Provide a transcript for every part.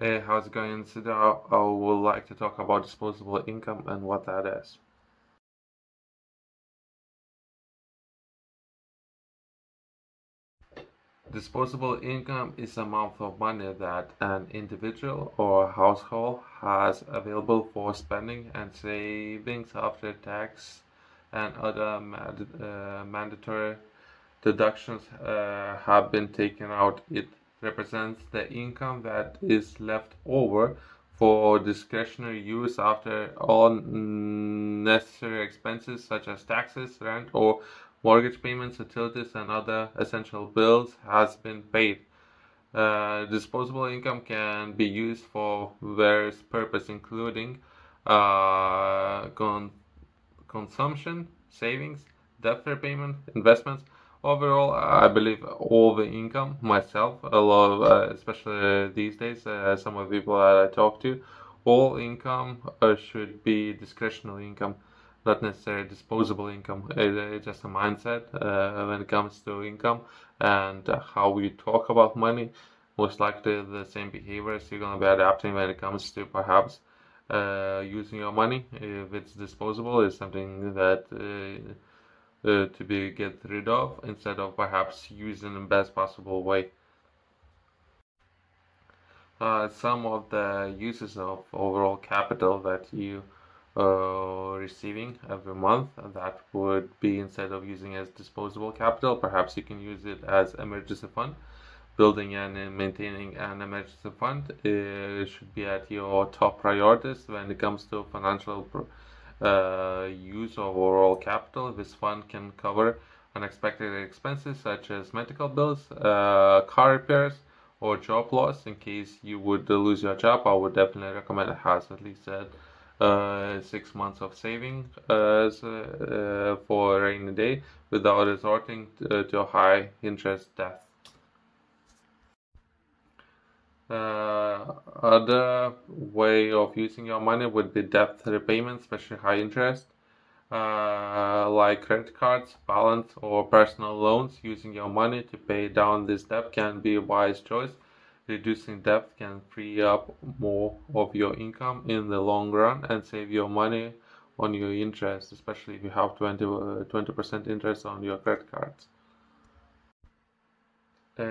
Hey, how's it going? Today I would like to talk about disposable income and what that is. Disposable income is the amount of money that an individual or household has available for spending and savings after tax and other mad uh, mandatory deductions uh, have been taken out. It represents the income that is left over for discretionary use after all necessary expenses such as taxes, rent, or mortgage payments, utilities, and other essential bills has been paid. Uh, disposable income can be used for various purposes, including uh, con consumption, savings, debt repayment, investments, overall i believe all the income myself a lot of uh, especially these days uh, some of the people that i talk to all income uh, should be discretionary income not necessarily disposable income. It's just a mindset uh, when it comes to income and how we talk about money. Most likely the same behaviors you're going to be adapting when it comes to perhaps uh, using your money. If it's disposable is something that uh, to be get rid of instead of perhaps using the best possible way. Uh, some of the uses of overall capital that you uh, receiving every month that would be instead of using as disposable capital perhaps you can use it as emergency fund building and maintaining an emergency fund uh, should be at your top priorities when it comes to financial use of overall capital. This fund can cover unexpected expenses such as medical bills, uh, car repairs, or job loss. In case you would lose your job, I would definitely recommend it has at least uh, six months of saving uh, uh, for a rainy day without resorting to, to a high interest debt. Uh, other way of using your money would be debt repayment, especially high interest, uh, like credit cards, balance, or personal loans. Using your money to pay down this debt can be a wise choice. Reducing debt can free up more of your income in the long run and save your money on your interest, especially if you have 20 uh, percent interest on your credit cards. Uh,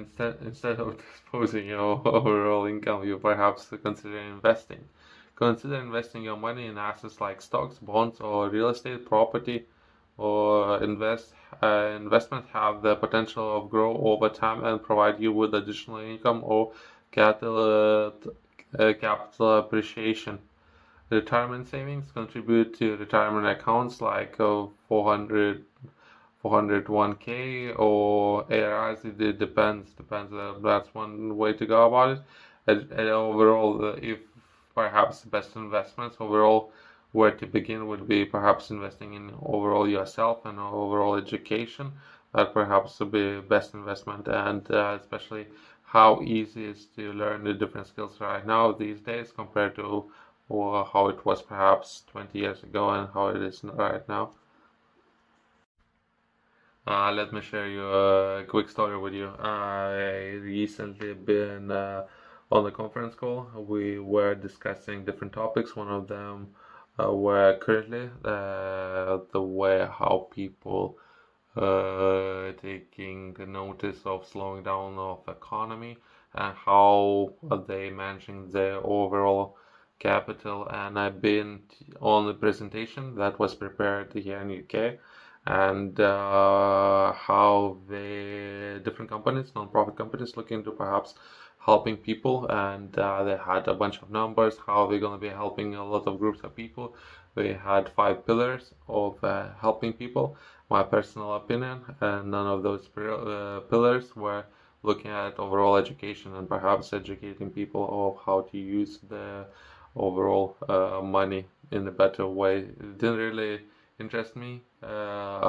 instead, instead of disposing your overall income, you perhaps consider investing. Consider investing your money in assets like stocks, bonds, or real estate property, or invest uh, investment have the potential of grow over time and provide you with additional income or capital uh, capital appreciation. Retirement savings contribute to retirement accounts like uh, 400 401k or ARS. It depends. Depends. Uh, that's one way to go about it. And, and overall, uh, if perhaps the best investments overall, where to begin would be perhaps investing in overall yourself and overall education. That perhaps would be best investment, and uh, especially how easy it is to learn the different skills right now these days compared to or how it was perhaps 20 years ago and how it is right now. Uh, let me share you a quick story with you. I recently been uh, on the conference call. We were discussing different topics. One of them uh, were currently uh, the way how people uh, taking notice of slowing down of economy and how they managing their overall capital. And I've been on the presentation that was prepared here in UK and uh, how the different companies, non-profit companies, look into perhaps helping people. And uh, they had a bunch of numbers how they're going to be helping a lot of groups of people. They had five pillars of uh, helping people my personal opinion. And none of those uh, pillars were looking at overall education and perhaps educating people of how to use the overall uh, money in a better way. It didn't really interest me uh,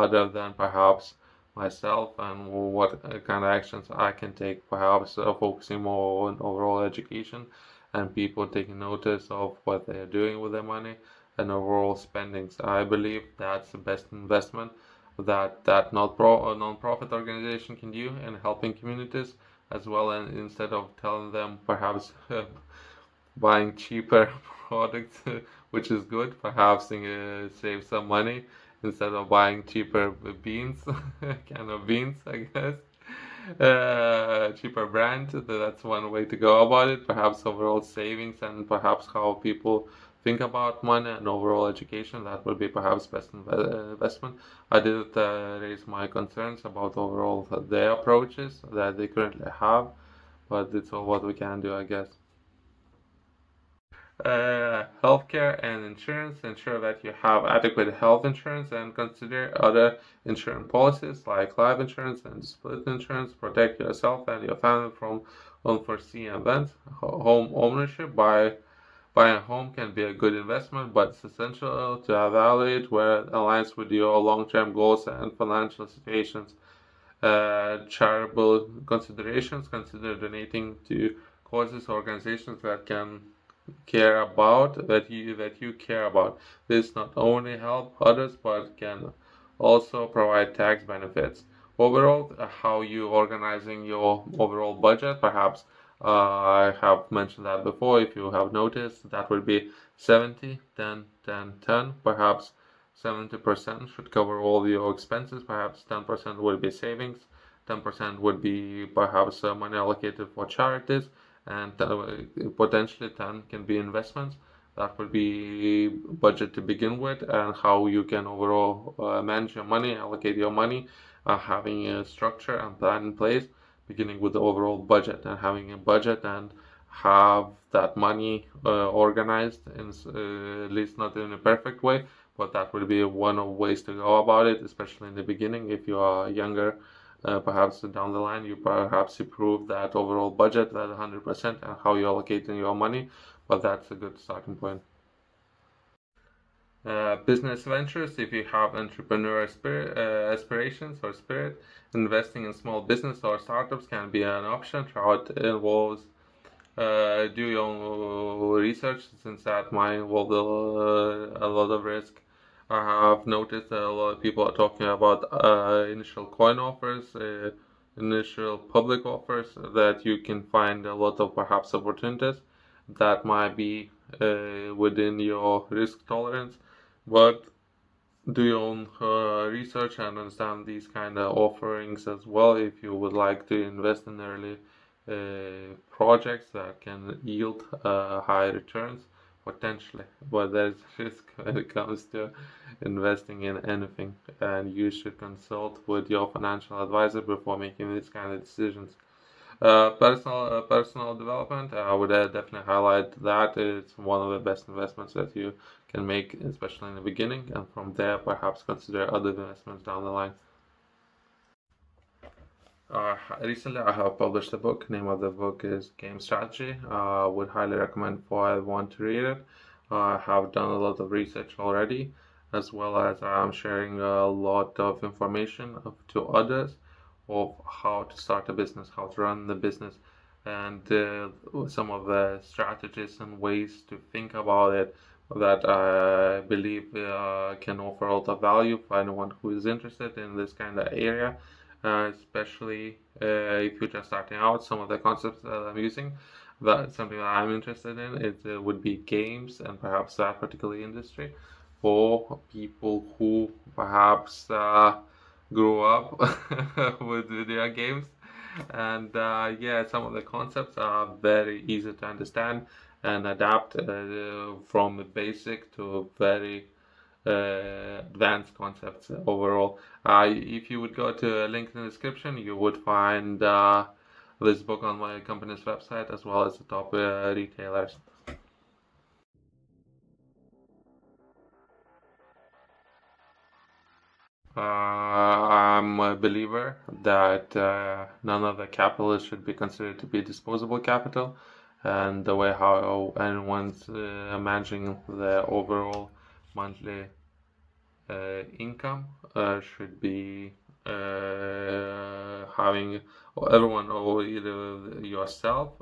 other than perhaps myself and what kind of actions I can take, perhaps uh, focusing more on overall education and people taking notice of what they're doing with their money and overall spendings. I believe that's the best investment that that not pro non-profit organization can do in helping communities as well and instead of telling them perhaps buying cheaper products which is good perhaps uh, save some money instead of buying cheaper beans can of beans i guess. Uh, cheaper brand that's one way to go about it. Perhaps overall savings and perhaps how people think about money and overall education that would be perhaps best investment. I did uh, raise my concerns about overall their approaches that they currently have but it's all what we can do i guess uh, healthcare and insurance. Ensure that you have adequate health insurance and consider other insurance policies like life insurance and split insurance. Protect yourself and your family from unforeseen events. Home ownership by buying a home can be a good investment, but it's essential to evaluate where it aligns with your long-term goals and financial situations. Uh, charitable considerations. Consider donating to causes, organizations that can care about that you that you care about. This not only help others but can also provide tax benefits. Overall how you organizing your overall budget perhaps uh, I have mentioned that before. If you have noticed that would be 70 10 10 10 perhaps 70% should cover all your expenses. Perhaps 10% would be savings. 10% would be perhaps uh, money allocated for charities and uh, potentially 10 can be investments that would be budget to begin with and how you can overall uh, manage your money allocate your money uh, having a structure and plan in place beginning with the overall budget and having a budget and have that money uh, organized in uh, at least not in a perfect way but that would be one of ways to go about it especially in the beginning if you are younger uh, perhaps down the line you perhaps improve that overall budget at 100% and how you're allocating your money but that's a good starting point. Uh, business ventures if you have entrepreneurial spirit, uh, aspirations or spirit investing in small business or startups can be an option. Throughout it involves uh, do your own research since that might involve a lot of risk I have noticed that a lot of people are talking about uh, initial coin offers, uh, initial public offers that you can find a lot of perhaps opportunities that might be uh, within your risk tolerance. But do your own uh, research and understand these kind of offerings as well if you would like to invest in early uh, projects that can yield uh, high returns potentially. But there's risk when it comes to investing in anything. And you should consult with your financial advisor before making these kind of decisions. Uh, personal uh, personal development I would uh, definitely highlight that. It's one of the best investments that you can make especially in the beginning. And from there perhaps consider other investments down the line uh, recently, I have published a book. Name of the book is Game Strategy. Uh, would highly recommend for anyone to read it. Uh, I have done a lot of research already, as well as I'm sharing a lot of information to others of how to start a business, how to run the business, and uh, some of the strategies and ways to think about it that I believe uh, can offer a lot of value for anyone who is interested in this kind of area uh, especially uh, if you're just starting out. Some of the concepts that I'm using, that's something that I'm interested in. It uh, would be games and perhaps that particular industry for people who perhaps uh, grew up with video games. And uh, yeah, some of the concepts are very easy to understand and adapt from the basic to very advanced concepts overall. Uh, if you would go to a link in the description, you would find uh, this book on my company's website as well as the top retailers. Uh, I'm a believer that uh, none of the capital should be considered to be disposable capital, and the way how anyone's uh, managing the overall monthly uh, income uh, should be uh, having everyone or either yourself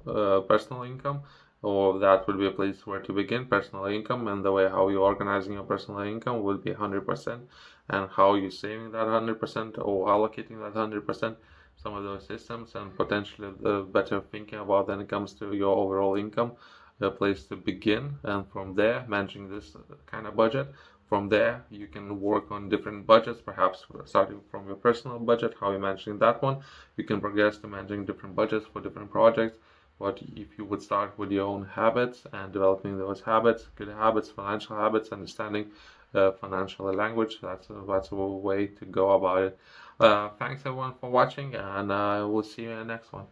personal income or that would be a place where to begin personal income and the way how you're organizing your personal income would be 100% and how you're saving that 100% or allocating that 100% some of those systems and potentially the better thinking about when it comes to your overall income a place to begin and from there managing this kind of budget from there you can work on different budgets perhaps starting from your personal budget how you're managing that one. You can progress to managing different budgets for different projects but if you would start with your own habits and developing those habits good habits financial habits understanding uh, financial language that's a, that's a way to go about it. Uh, thanks everyone for watching and uh, we'll see you in the next one